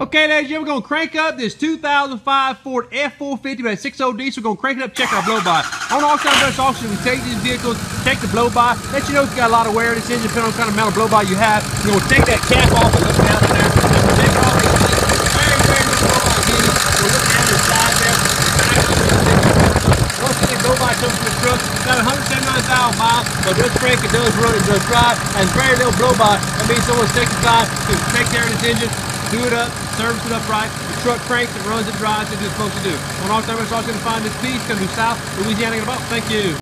Okay, ladies and gentlemen, we're going to crank up this 2005 Ford F450 with a 6.0 diesel. We're going to crank it up, check our blow-by. On Auction Best Auction, we take these vehicles, check the blow-by, let you know if you got a lot of wear in this engine, depending on what kind of amount of blow-by you have. We're going to take that cap off and look down there. Take it off. Very, very little blow-by again. We'll look down the side there. Once get blow-by comes from the truck, It's got 179,000 miles, but this crank, it does run, it does drive, and very little blow-by. That means someone's taking time to take care of this engine, do it up, service it up right. The truck cranks, it runs, it drives, it is supposed to do. On time, it's also going to find this piece, going to be south, Louisiana, about. Thank you.